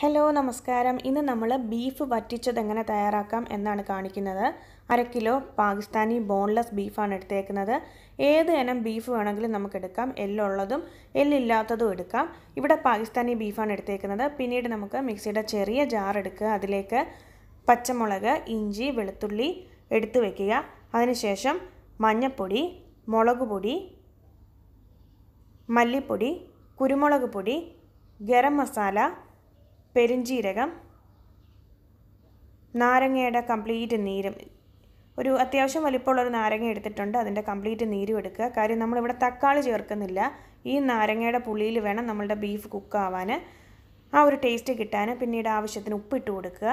Hello നമസ്കാരം. ഇന്ന് നമ്മൾ ബീഫ് വറ്റിച്ചത് എങ്ങനെ തയ്യാറാക്കാം എന്നാണ് കാണിക്കുന്നത്. അര കിലോ പാകിസ്ഥാനി ബോൺലെസ് ബീഫാണ് എടുത്തേക്കുന്നത്. ഏത് ഇനം ബീഫ് വേണമെങ്കിലും നമുക്ക് എടുക്കാം. എല്ലുള്ളതും എല്ലില്ലാത്തതും എടുക്കാം. ഇവിടെ പാകിസ്ഥാനി ബീഫാണ് എടുത്തേക്കുന്നത്. പിന്നീട് നമുക്ക് മിക്സിയുടെ ചെറിയ ജാർ എടുക്കുക. അതിലേക്ക് പച്ചമുളക് ഇഞ്ചി വെളുത്തുള്ളി എടുത്തു വയ്ക്കുക അതിനുശേഷം മഞ്ഞൾപ്പൊടി മുളക് പൊടി മല്ലിപ്പൊടി കുരുമുളക് പൊടി ഗരം മസാല പെരിഞ്ജീരകം നാരങ്ങയുടെ കംപ്ലീറ്റ് നീരും. ഒരു അത്യാവശ്യം വലിപ്പമുള്ള ഒരു നാരങ്ങ എടുത്തിട്ടുണ്ട്. അതിന്റെ കംപ്ലീറ്റ് നീരും എടുക്കുക. കാര്യം നമ്മളിവിടെ തക്കാളി ചേർക്കുന്നില്ല. ഈ നാരങ്ങയുടെ പുളിയിൽ വേണം നമ്മളുടെ ബീഫ് കുക്കാവാൻ ആ ഒരു ടേസ്റ്റ് കിട്ടാൻ. പിന്നീട് ആവശ്യത്തിന് ഉപ്പിട്ട് കൊടുക്കുക.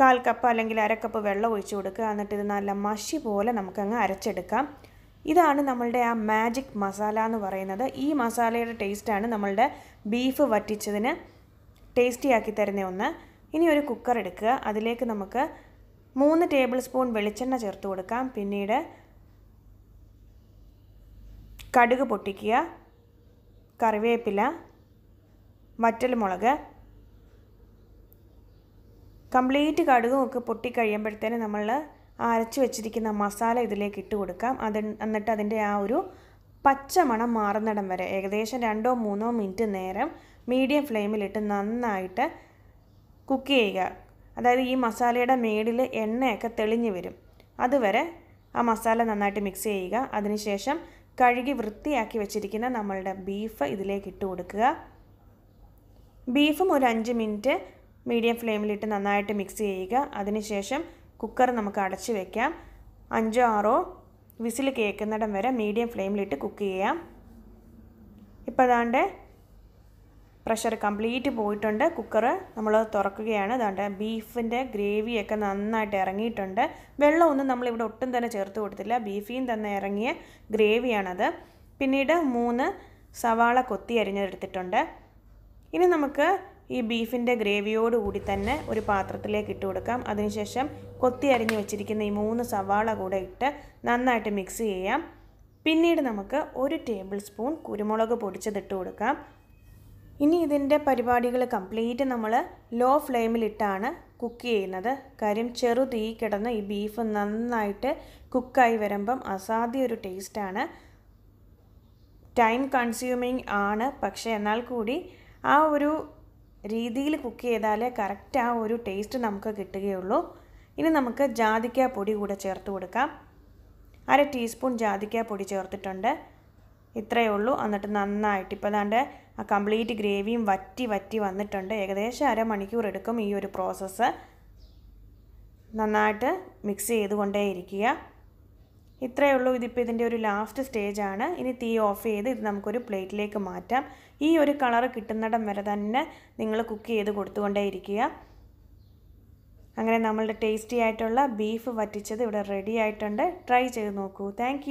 കാൽ കപ്പ് അല്ലെങ്കിൽ അരക്കപ്പ് കപ്പ് വെള്ളം ഒഴിച്ച് കൊടുക്കുക. എന്നിട്ട് ഇത് നല്ല മഷി പോലെ നമുക്കങ്ങ് അരച്ചെടുക്കാം. ഇതാണ് നമ്മളുടെ ആ മാജിക് മസാല എന്ന് പറയുന്നത്. ഈ മസാലയുടെ ടേസ്റ്റാണ് നമ്മളുടെ ബീഫ് വറ്റിച്ചതിന് ടേസ്റ്റിയാക്കി തരുന്ന ഒന്ന്. ഇനി ഒരു കുക്കർ എടുക്കുക. അതിലേക്ക് നമുക്ക് മൂന്ന് ടേബിൾ സ്പൂൺ വെളിച്ചെണ്ണ ചേർത്ത് കൊടുക്കാം. പിന്നീട് കടുക് പൊട്ടിക്കുക. കറിവേപ്പില വറ്റൽമുളക്. കംപ്ലീറ്റ് കടുകും ഒക്കെ പൊട്ടിക്കഴിയുമ്പോഴത്തേന് നമ്മൾ അരച്ച് വെച്ചിരിക്കുന്ന മസാല ഇതിലേക്ക് ഇട്ട് കൊടുക്കാം. അത് എന്നിട്ട് അതിന്റെ ആ ഒരു പച്ചമണം മാറുന്നിടം വരെ ഏകദേശം രണ്ടോ മൂന്നോ മിനിറ്റ് നേരം മീഡിയം ഫ്ലെയിമിലിട്ട് നന്നായിട്ട് കുക്ക് ചെയ്യുക. അതായത് ഈ മസാലയുടെ മേളിൽ എണ്ണയൊക്കെ തെളിഞ്ഞു വരും. അതുവരെ ആ മസാല നന്നായിട്ട് മിക്സ് ചെയ്യുക. അതിനുശേഷം കഴുകി വൃത്തിയാക്കി വെച്ചിരിക്കുന്ന നമ്മളുടെ ബീഫ് ഇതിലേക്ക് ഇട്ട് കൊടുക്കുക. ബീഫും ഒരു അഞ്ച് മിനിറ്റ് മീഡിയം ഫ്ലെയിമിലിട്ട് നന്നായിട്ട് മിക്സ് ചെയ്യുക. അതിനുശേഷം കുക്കർ നമുക്ക് അടച്ചു വയ്ക്കാം അഞ്ചോ ആറോ വിസിൽ കേൾക്കുന്നിടം വരെ മീഡിയം ഫ്ലെയിമിലിട്ട് കുക്ക് ചെയ്യാം. ഇപ്പോൾ അതാണ്ട് പ്രഷർ കംപ്ലീറ്റ് പോയിട്ടുണ്ട്. കുക്കർ നമ്മൾ തുറക്കുകയാണ്. അതാണ്ട് ബീഫിന്റെ ഗ്രേവിയൊക്കെ നന്നായിട്ട് ഇറങ്ങിയിട്ടുണ്ട്. വെള്ളമൊന്നും നമ്മളിവിടെ ഒട്ടും തന്നെ ചേർത്ത് കൊടുത്തില്ല. ബീഫിയും തന്നെ ഇറങ്ങിയ ഗ്രേവിയാണത്. പിന്നീട് മൂന്ന് സവാള കൊത്തി അരിഞ്ഞെടുത്തിട്ടുണ്ട്. ഇനി നമുക്ക് ഈ ബീഫിന്റെ ഗ്രേവിയോട് കൂടി തന്നെ ഒരു പാത്രത്തിലേക്ക് ഇട്ട് കൊടുക്കാം. അതിനുശേഷം കൊത്തി അരിഞ്ഞ് വെച്ചിരിക്കുന്ന ഈ മൂന്ന് സവാള കൂടെ ഇട്ട് നന്നായിട്ട് മിക്സ് ചെയ്യാം. പിന്നീട് നമുക്ക് ഒരു ടേബിൾ സ്പൂൺ കുരുമുളക് പൊടിച്ചതിട്ട് കൊടുക്കാം. ഇനി ഇതിന്റെ പരിപാടികൾ കംപ്ലീറ്റ് നമ്മൾ ലോ ഫ്ലെയിമിലിട്ടാണ് കുക്ക് ചെയ്യുന്നത്. കാര്യം ചെറു തീ കിടന്ന് ഈ ബീഫ് നന്നായിട്ട് കുക്കായി വരുമ്പം അസാധ്യ ഒരു ടേസ്റ്റാണ് ടൈം കൺസ്യൂമിങ് ആണ്. പക്ഷേ എന്നാൽ കൂടി ആ ഒരു രീതിയിൽ കുക്ക് ചെയ്താലേ കറക്റ്റ് ആ ഒരു ടേസ്റ്റ് നമുക്ക് കിട്ടുകയുള്ളൂ. ഇനി നമുക്ക് ജാതിക്ക പൊടി കൂടെ ചേർത്ത് കൊടുക്കാം. അര ടീസ്പൂൺ ജാതിക്ക പൊടി ചേർത്തിട്ടുണ്ട്. ഇത്രയേ ഉള്ളൂ. എന്നിട്ട് നന്നായിട്ട് ഇപ്പോൾ ദാണ്ട് ആ കംപ്ലീറ്റ് ഗ്രേവിയും വറ്റി വറ്റി വന്നിട്ടുണ്ട്. ഏകദേശം അരമണിക്കൂർ എടുക്കും ഈ ഒരു പ്രോസസ്സ് നന്നായിട്ട് മിക്സ് ചെയ്തുകൊണ്ടേയിരിക്കുക. ഇത്രയേ ഉള്ളൂ. ഇതിപ്പോൾ ഇതിന്റെ ഒരു ലാസ്റ്റ് സ്റ്റേജ് ആണ്. ഇനി തീ ഓഫ് ചെയ്ത് ഇത് നമുക്കൊരു പ്ലേറ്റിലേക്ക് മാറ്റാം. ഈ ഒരു കളർ കിട്ടുന്നിടം വരെ തന്നെ നിങ്ങൾ കുക്ക് ചെയ്ത് കൊടുത്തുകൊണ്ടേ ഇരിക്കുക. അങ്ങനെ നമ്മളുടെ ടേസ്റ്റി ആയിട്ടുള്ള ബീഫ് വറ്റിച്ചത് ഇവിടെ റെഡി ആയിട്ടുണ്ട്. ട്രൈ ചെയ്ത് നോക്കൂ. താങ്ക്